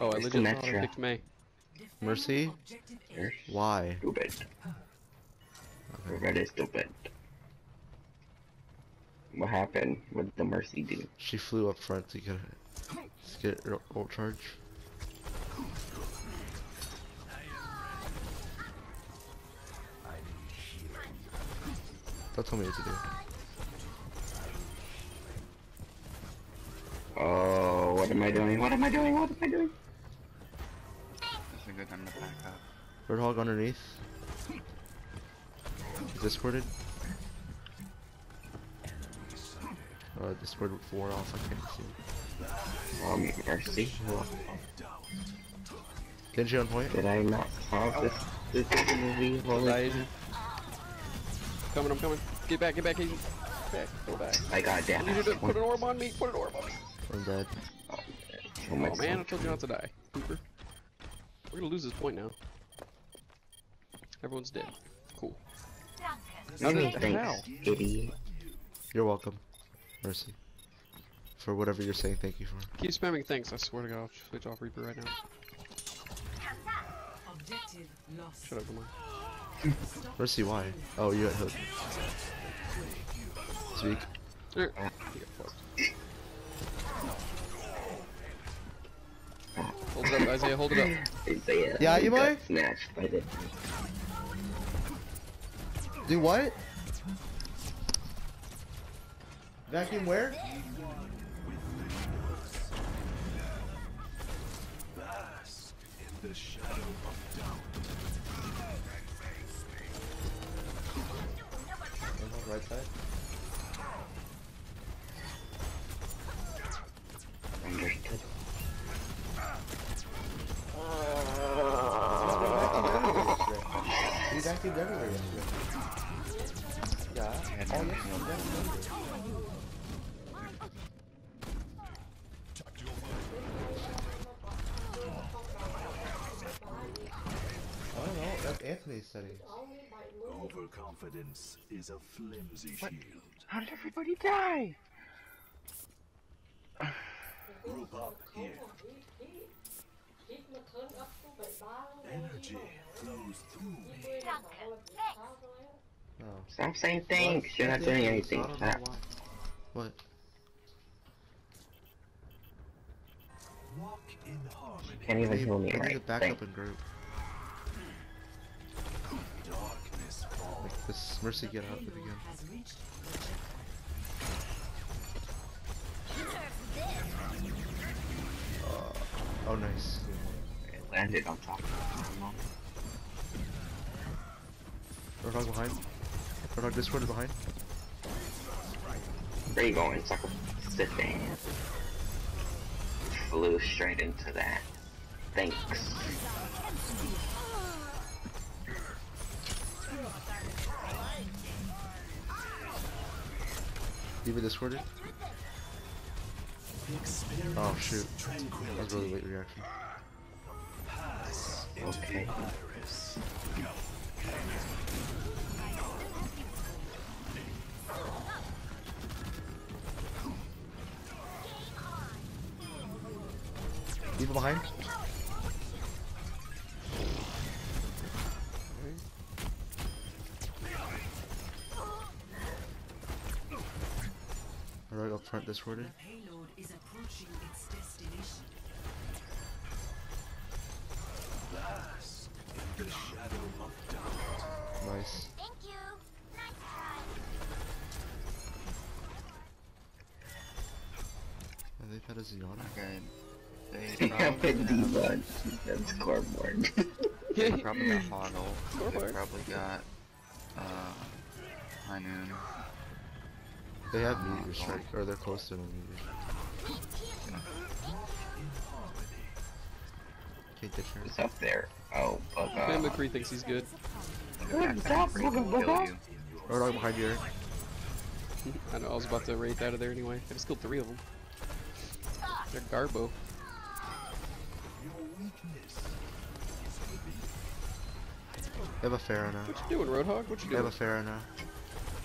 Oh, I Where's legit thought I picked Mei. Mercy? You're Why? stupid. Okay. Very stupid. What happened? What did the Mercy do? She flew up front to get to get her ult charge. Don't tell me what to do. Oh, what am I doing? What am I doing? What am I doing? That's a good time to pack up. Roadhog underneath. Discorded. Uh, Discord with four off, I can't see. Um, Mercy. Genji on point. Did I not have this? This is the movie. Holy Coming, I'm coming. Get back, get back, Asian. Back, go back. I got You need to put an orb on me, put an orb on me. I'm dead. Oh Oh man, I told you not to die. Cooper. We're gonna lose this point now. Everyone's dead. Cool. How How many thanks, idiot? You're welcome. Mercy. For whatever you're saying, thank you for. Keep spamming thanks, I swear to god, I'll switch off Reaper right now. Objective lost. Shut up, come on. Mercy, why? Oh, you got hooked. Speak. There. You got fucked. It up, Isaiah, hold it up. Isaiah, uh, Yeah, you got might? Snatched by the. Do what? Vacuum where? Right side. Don't know, that's Anthony's settings. Overconfidence is a flimsy shield. How did everybody die? Group up here. Energy flows through me. Oh. Stop saying thanks. You're not doing anything. I don't know Stop. What? Walk in harmony. Can't even heal me right. back Thank- up in group. This Mercy get out of it again. Reached Oh, nice. It landed on top of me. Roadhog behind. Roadhog Discord behind. Where you going, sucker? Sit down. Flew straight into that. Thanks. D.Va Discorded. Experience Oh shoot. That was really late reaction. Okay. the iris. Behind. The shadow of doubt. Nice. Thank you. Nice try. They've had a Zenyatta. Okay. They I have a probably have, diva. That's scoreboard. they probably got Hog. They probably got uh High Noon. They have meteor strike, or they're close to a meteor. Can't get It's up there. Oh, bug uh, Man. McCree thinks he's good. Good job, Freaking bug off. you. Roadhog behind you, I know, I was about to raid out of there anyway. I just killed three of them. They're Garbo. Your weakness They have a Pharah now. What you doing, Roadhog? What you They have doing? a Pharah now.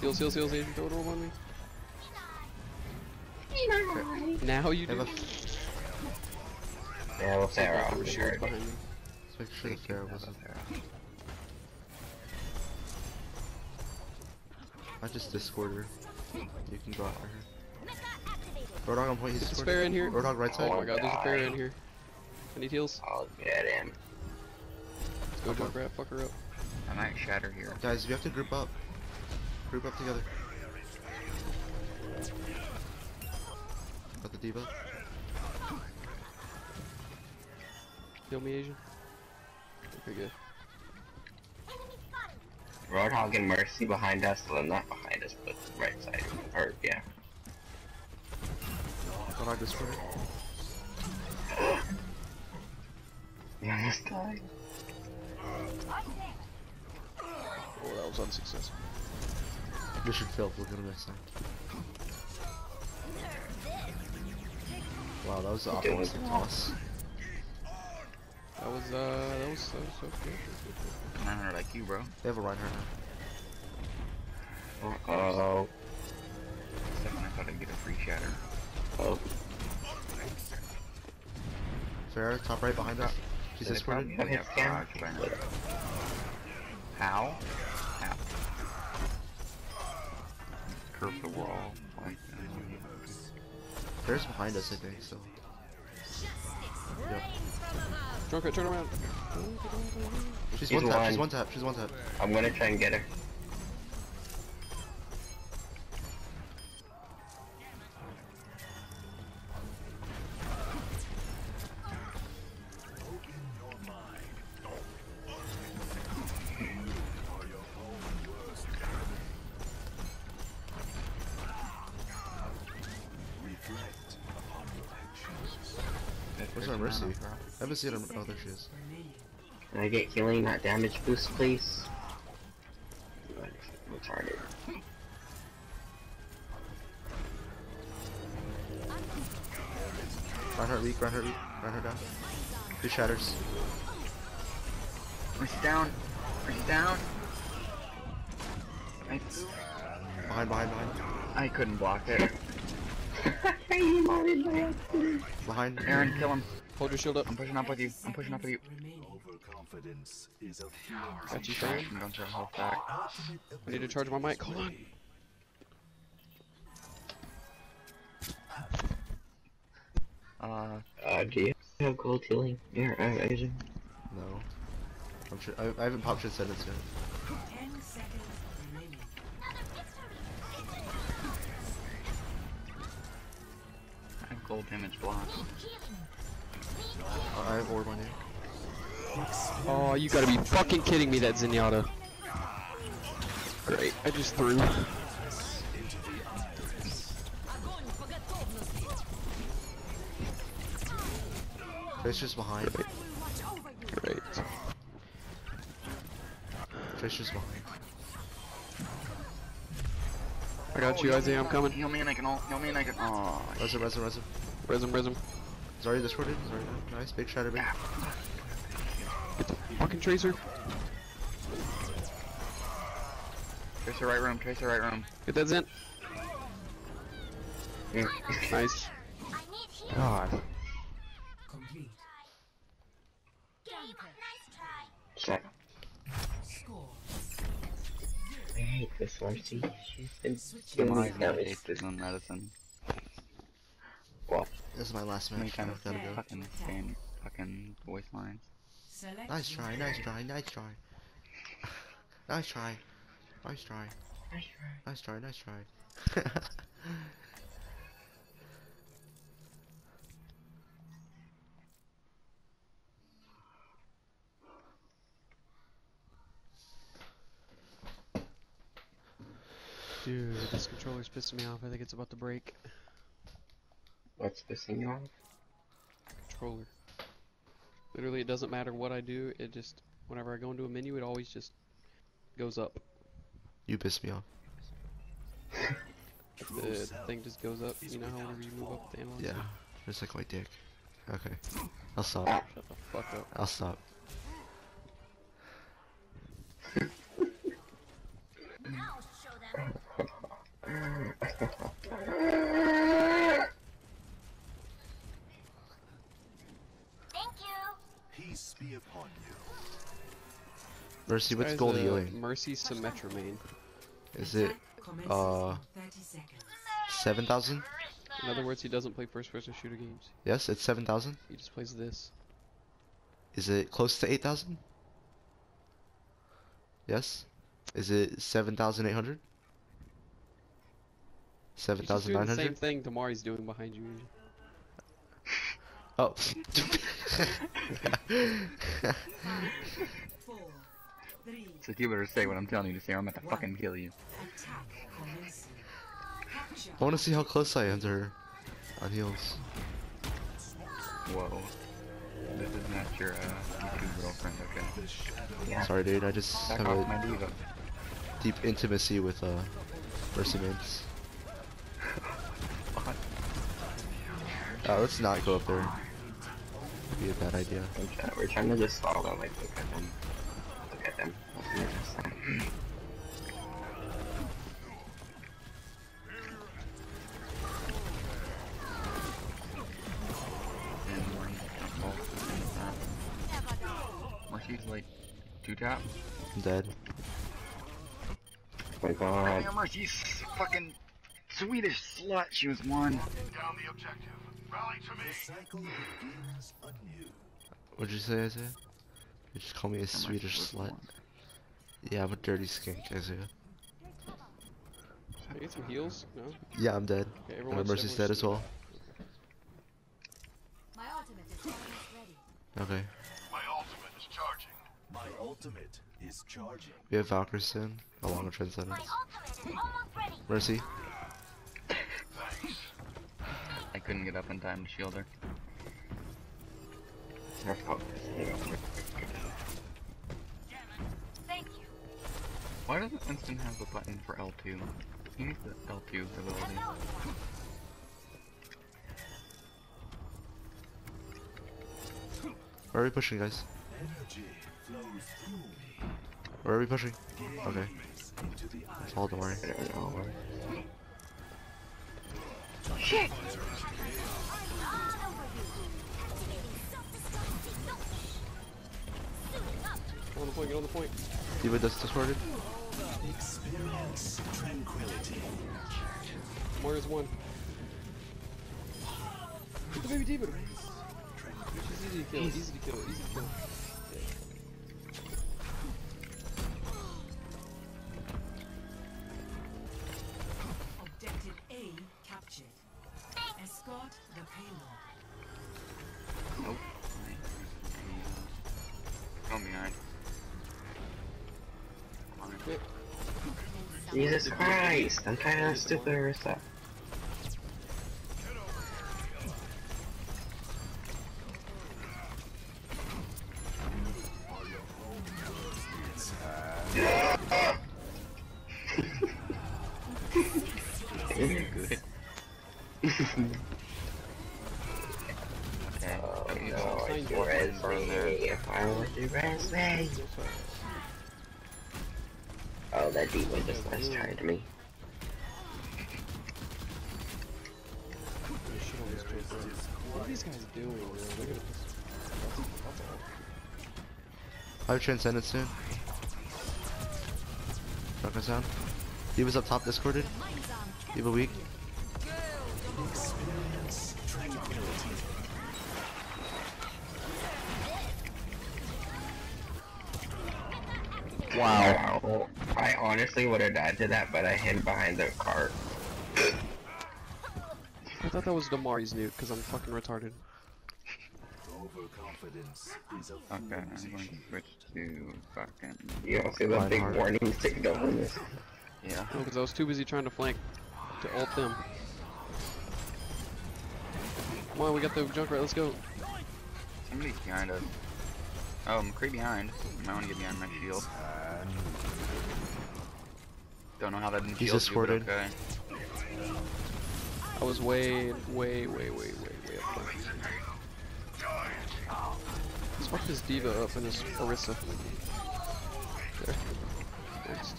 Heals, heals, heals, Asian. Throw an orb on me. Shields heard. behind me. Let's make sure the Sarah wasn't. I just Discord her. You can go after her. Roadhog on point, he's There's a Discord. spare in here. Roadhog right side. Oh my god, there's a die. bear in here. I need heals. I'll get him. Let's go Junkrat, fuck her up. I might shatter here. Guys, we have to group up. Group up together. Diva. Kill me, Asian. Okay, good. Roadhog and Mercy behind us. Well, not behind us, but right side. Or, yeah. Roadhog Discord. You almost died. Oh, that was unsuccessful. Mission failed, we'll get him next time. Wow, that was the Doing optimistic well. toss. That was, uh, that was so, so good. 900 IQ, bro. They have a Reinhardt now. Uh-oh. Second, I thought I'd get a free shatter. Oh, Fair, top right behind that. She's They Discorded. probably have Okay, garage by now. How? How? Curve the wall. Like, uh, behind us, I think, so. Yep. Junkrat, turn around. She's He's one tap, she's one. one tap, she's one tap. I'm gonna try and get her. Where's Mercy? I haven't seen her. Oh, there she is. Can I get healing, not damage boost, please? Retarded. Reinhardt weak, Reinhardt weak, run her down. Two shatters. Mercy down. Mercy down. I, Behind, behind, behind. I couldn't block it. Behind. Aaron, kill him. Hold your shield up. I'm pushing up with you. I'm pushing up with you. Remaining. Overconfidence is a. Got you, fam. I'm going to health back. I need to charge my mic. Hold on. Uh, Uh, do you have gold healing? Yeah, uh, Asian. No. I'm sure. I, I haven't popped shit sentence yet. Ten seconds remaining. I have gold damage block. Uh, I have orb on you. Oh, you gotta be fucking kidding me, that Zenyatta. Great, I just threw. Trace just behind. Great. Trace just behind. I got you, Isaiah, I'm coming. Heal me and I can ult. Heal me and I can. Oh, Resin, resin, resin. Res him, res him. Zarya discorded. Zarya, nice. Big shatter, big. Get the fucking tracer. trace the right room. Trace the right room. Get that Zent. Nice. God. Complete. Check. I hate this Mercy. She's been Switching giving me Why not damage take on medicine? This is my last How many match. Gotta go. fucking fan fucking voice lines? Select Nice try, nice try, nice try. nice try. Nice try. Nice try, nice try. Dude, this controller's pissing me off. I think it's about to break. What's pissing you off? Controller. Literally, it doesn't matter what I do. It just, whenever I go into a menu, it always just goes up. you pissed me off. The thing just goes up. You know how whenever you move up the analog? Yeah. it's like my dick. Okay. I'll stop. Shut the fuck up. I'll stop. I'll show them. Peace be upon you. Mercy, what's Guy's gold a healing? Mercy Symmetra main. Is it uh in 30 seven thousand? In other words, he doesn't play first-person shooter games. Yes, it's seven thousand. He just plays this. Is it close to eight thousand? Yes. Is it seven thousand eight hundred? Seven He's just thousand doing the same hundred? thing Damari's doing behind you. Oh. Four, three, So you better say what I'm telling you to say, or I'm about to fucking kill you. attack commencing. Capture. I want to see how close I am to her on heels. Whoa. This is not your uh, YouTube girlfriend, okay? Yeah. Sorry, dude. I just Back have a diva. deep intimacy with uh Mercy mains. What? Uh, let's not go up there. would Be a bad idea. We're trying, to just follow, like, look she's like two tap. Dead. My god. Damn she's fucking Swedish slut. She was one. down the objective. Rally to me. The cycle begins anew. What'd you say, Isaiah? You just call me a Swedish slut. one. Yeah, I'm a dirty skink, Isaiah. Can I get some heals? No? Yeah, I'm dead. Okay, And my Mercy's dead as well. My ultimate is ready. Okay. My ultimate is charging. My ultimate is charging. We have Valkyrie soon, along with Transcendence. My ultimate is almost ready. Mercy. Thanks. I couldn't get up in time to shield her. Why doesn't Winston have a button for L2? He needs the L2 ability. Where are we pushing, guys? Energy flows through me. Where are we pushing? Okay. Gaze into the eyes. Follow, don't worry. Don't know. Get on the point, get on the point. D.Va just discorded. Experience tranquility. Moira's one. Get the baby D.Va! She's easy to kill, easy to kill, easy to kill. Objective A captured. Escort the payload. Nope. Come behind. Come on. Yep. Jesus Christ! I'm trying to stupid or stuff. These guys doing, bro? They're gonna piss. That's, that's. I have Transcendence soon. Not gonna sound. D.Va's up top, discorded. D.Va weak. Wow. I honestly would have died to that, but I hid behind the cart. I thought that was Damari's nuke, because I'm fucking retarded. Overconfidence is a Okay, I'm going to switch to fucking. You don't see the big Reinhardt. warning signal on this. Yeah. Oh, no, because I was too busy trying to flank to ult them. Come on, we got the junk right, let's go. Somebody's behind us. Oh, McCree behind. You might want to get behind my shield. Don't know how that didn't He's shield you, escorted. okay. I was way, way, way, way, way, way up there. Let's fuck this D.Va up and this Orisa. There. Next.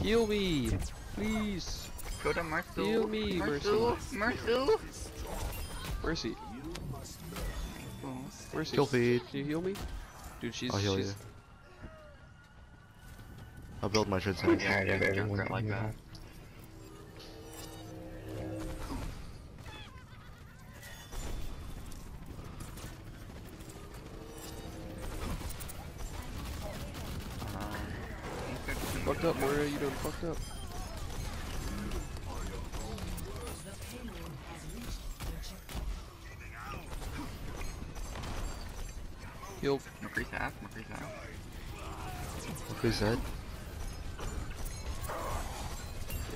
Heal me! Please! Go to Marcel. Heal me, Marcel. Marcel. Mercy. Mercy. Kill feed. Can you heal me? Dude, she's. I'll heal she's you. I'll build my I'm transcendence. tired of everyone like that. Fucked up, Moira. You done fucked up. Heal. McCree's half, McCree's half. Who's dead?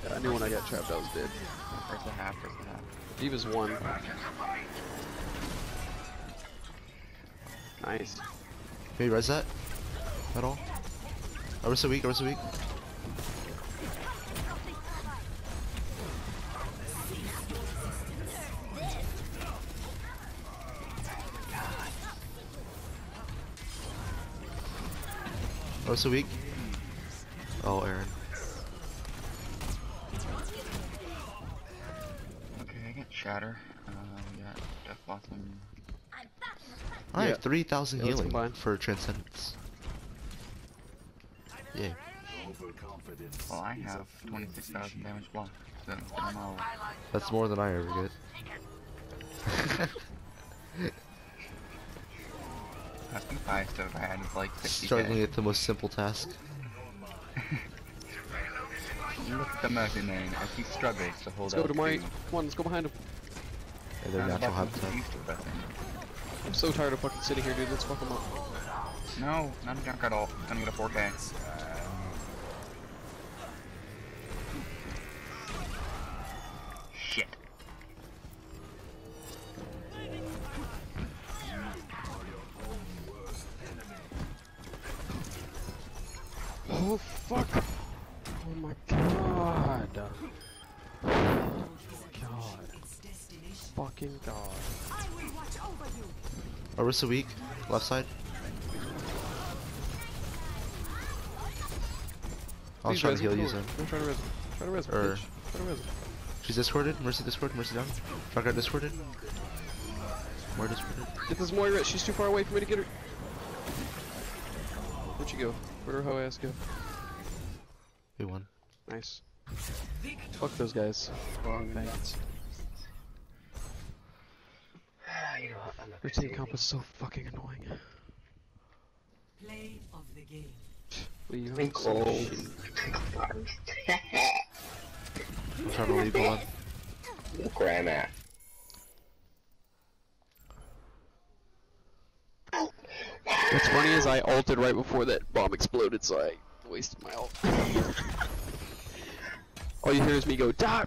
Yeah, I knew when I got trapped I was dead. First a half, first a half. D.Va's one. Nice. Can you res that? At all? Oh, Orisa weak, Orisa weak. Orisa weak. Oh, Aaron. Okay, I got Shatter. Uh, we got Death Blossom. I Yeah. have 3,000 Yeah, healing for Transcendence. Yeah. Well, I have 26,000 damage block. So, I don't know. That's more than I ever get. I think I still had like 60 Struggling at the most simple task. Look at the Mercy man as he struggles to hold Let's go out to Mari. two. Come on, let's go behind him. And their natural habitat. used to weapon. I'm so tired of fucking sitting here, dude. Let's fuck him up. No, not a junk at all. I'm Gonna get a 4K. Oh fuck! Oh my god! God! Its destination. Fucking god! I will watch over you. Orisa weak. Left side. I'll try to heal you, Zen. on. Don't try to res him. Try to res him, Er. Try to res him. She's discorded. Mercy discord. Mercy down. Junkrat discorded. More discorded. Get this Moira. She's too far away for me to get her. Where'd she go? Where'd her ass go? We won. Nice. Fuck those guys. Thanks. Ah, you know what? I'm not Their team say comp is so fucking annoying. Play of the game. Leave him anything. so Twinkle. shitty. Twinkle stars. I'm trying to leave. Hold on. Look where I'm at. What's funny is I ulted right before that bomb exploded, so I wasted my ult. All you hear is me go, die!